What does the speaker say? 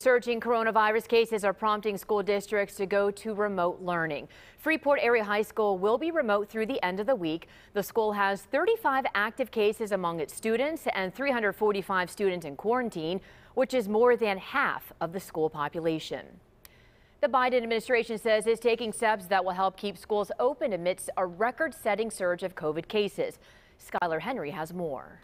Surging coronavirus cases are prompting school districts to go to remote learning. Freeport Area High School will be remote through the end of the week. The school has 35 active cases among its students and 345 students in quarantine, which is more than half of the school population. The Biden administration says it's taking steps that will help keep schools open amidst a record-setting surge of COVID cases. Skylar Henry has more.